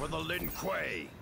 for the Lin Kuei.